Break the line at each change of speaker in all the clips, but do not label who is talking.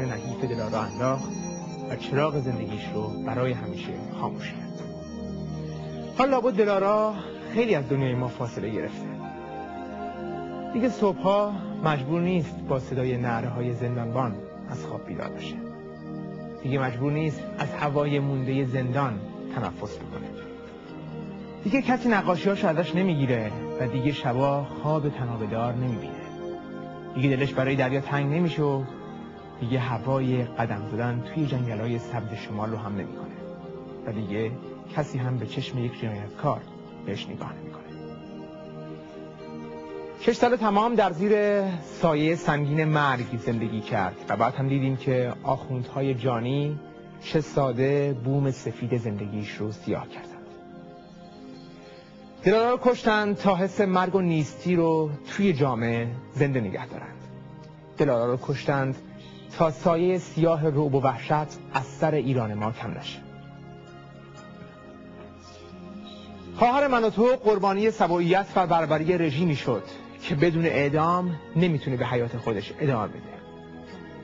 نحیف دلارا انداخت و چراغ زندگیش رو برای همیشه خاموش کرد. حالا لابد دلارا خیلی از دنیای ما فاصله گرفته. دیگه صبحها مجبور نیست با صدای نعره های زندانبان از خواب بیدار بشه. دیگه مجبور نیست از هوای مونده زندان تنفس بکنه. دیگه کسی نقاشیاشو ازش نمی‌گیره و دیگه شبا خواب تنابدار نمی‌بینه. دیگه دلش برای دریا تنگ نمیشه و دیگه هوای قدم زدن توی جنگل های سبز شمال رو هم نمی‌کنه. و دیگه کسی هم به چشم یک جنایتکار بهش نگاه نمی‌کنه. شش سال تمام در زیر سایه سنگین مرگ زندگی کرد و بعد هم دیدیم که آخوندهای جانی چه ساده بوم سفید زندگیش رو سیاه کردند. دلارا رو کشتن تا حس مرگ و نیستی رو توی جامعه زنده نگه دارند. دلارا رو کشتند تا سایه سیاه روب و وحشت از سر ایران ما کم نشه. خواهر من و تو قربانی سباییت و بربری رژیمی شد که بدون اعدام نمی‌تونه به حیات خودش ادامه بده.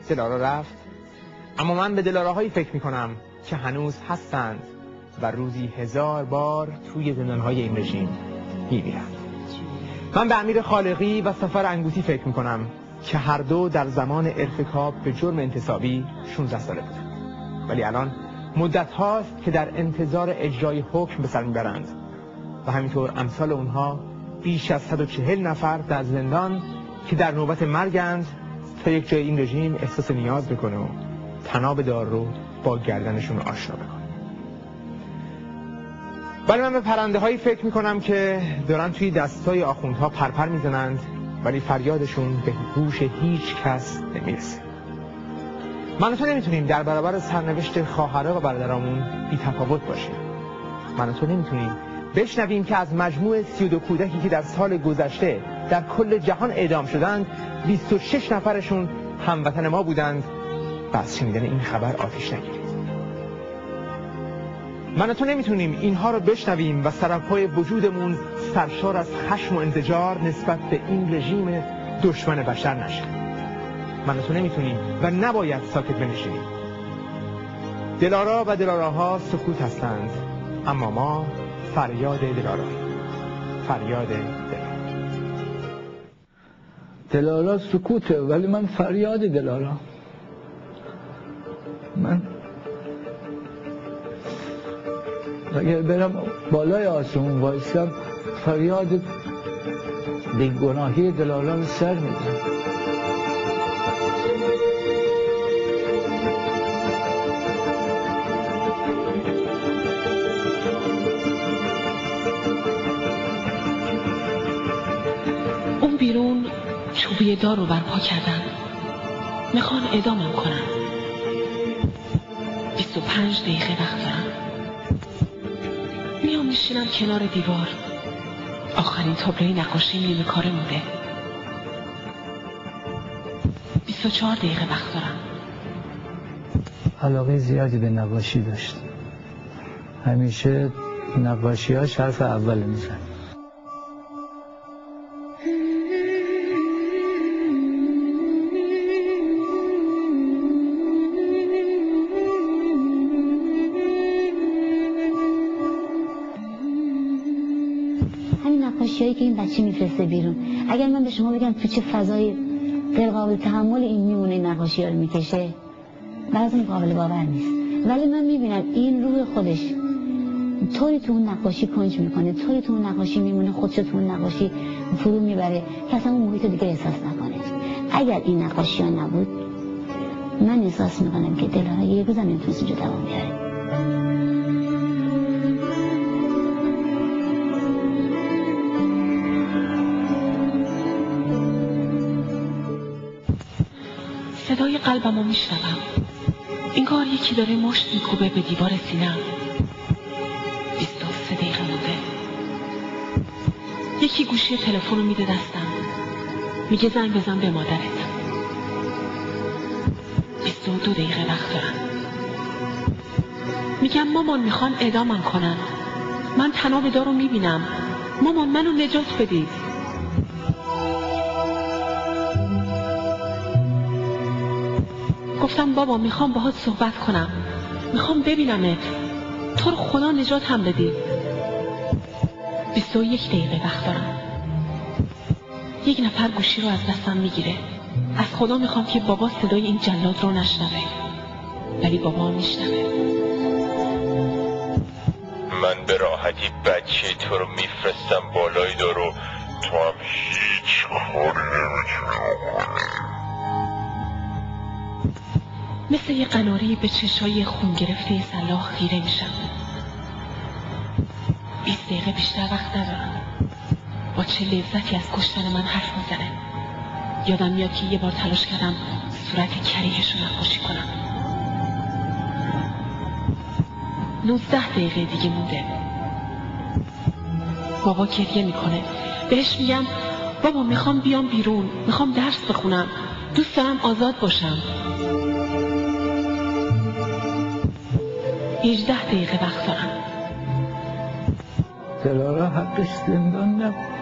دلارا رفت اما من به دلاراهایی فکر می‌کنم که هنوز هستند و روزی هزار بار توی زندانهای این رژیم می‌بینم من به امیر خالقی و سفر انگوتی فکر می‌کنم. که هر دو در زمان ارتکاب به جرم انتصابی 16 ساله بودند. ولی الان مدت هاست که در انتظار اجرای حکم به سر می‌برند. و همینطور امثال اونها بیش از 140 نفر در زندان که در نوبت مرگند تا یک جای این رژیم احساس نیاز بکنه و تناب دار رو با گردنشون آشنا بکنه. ولی من به پرنده هایی فکر می‌کنم که دارن توی دستای آخوندها پرپر می‌زنند ولی فریادشون به گوش هیچ کس نمی‌رسه. من تو نمی‌تونیم در برابر سرنوشت خواهره و برادرامون بی تفاوت باشیم. من تو نمی‌تونیم بشنویم که از مجموع 32 کودکی که در سال گذشته در کل جهان اعدام شدند 26 نفرشون هموطن ما بودند و از شنیدن این خبر آتش نگیرید من تو نمی‌تونیم اینها رو بشنویم و سرپای وجودمون سرشار از خشم و انزجار نسبت به این رژیم دشمن بشر نشه. من تو نمی‌تونیم و نباید ساکت بنشینیم. دلارا و دلاراها سکوت هستند اما ما فریاد دلارا. فریاد دلارا.
دلارا سکوته ولی من فریاد دلارا. من اگر برم بالای آسمون وایسم فریاد به گناهی دلارا رو سر میدم
بیرون چوبی دار رو برپا کردن. می‌خوان ادامم کنن. 25 دقیقه وقت دارم. میشینم کنار دیوار. آخرین تابلوی نقاشی نیمه کاره مونده. 24 دقیقه وقت دارم.
علاقه زیادی به نقاشی داشت همیشه نقاشیاش حرف اول میزن
هایی که این بچه میفرسته بیرون. اگر من به شما بگم تو چه فضای غیر قابل تحمل این این نقاشی رو می‌کشه براتون قابل باور نیست. ولی من می‌بینم این روح خودش طوری تو اون نقاشی کنج می‌کنه طوری تو اون نقاشی میمونه خودش تو اون نقاشی فرو می‌بره اصلا اون محیط دیگه احساس نکنه. اگر این نقاشی ها نبود من احساس می‌کنم که دلارا یه روز هم نمی‌تونست اینجا دوام بیاره.
صدای قلبم رو میشنوم. انگار یکی داره مشت میکوبه به دیوار سینم 23 دقیقه مونده. یکی گوشی تلفن رو میده دستم. میگه زنگ بزن به مادرت. 22 دقیقه وقت دارم. میگم مامان می‌خوان اعدامم کنن. من تناب دار رو می‌بینم. مامان منو نجات بدید. گفتم بابا می‌خوام باهات صحبت کنم. می‌خوام ببینمت تو رو خدا نجات هم بدی. بیست و یک دقیقه وقت دارم. یک نفر گوشی رو از دستم می‌گیره. از خدا می‌خوام که بابا صدای این جلاد رو نشنوه. ولی بابا میشنوه.
من به راحتی بچه تو رو میفرستم بالای دارو تو هم هیچ کاری نمی‌تونی
مثل یه قناری به چشای خون گرفته سلاح خیره میشم. بیست دقیقه بیشتر وقت ندارم. با چه لذتی از کشتن من حرف می‌زنه. یادم میاد که یه بار تلاش کردم صورت کریهش رو نقاشی کنم. نوزده دقیقه دیگه مونده. بابا گریه می‌کنه. بهش میگم بابا می‌خوام بیام بیرون. می‌خوام درس بخونم. دوست دارم آزاد باشم. هیچده دقیقه وقت دارم.
دلارا حقش زندان نبود.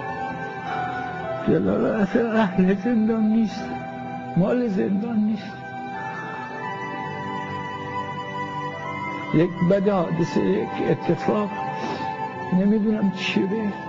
دلارا اصلا اهل زندان نیست. مال زندان نیست. یک بد حادثه یک اتفاق. نمی‌دونم چی به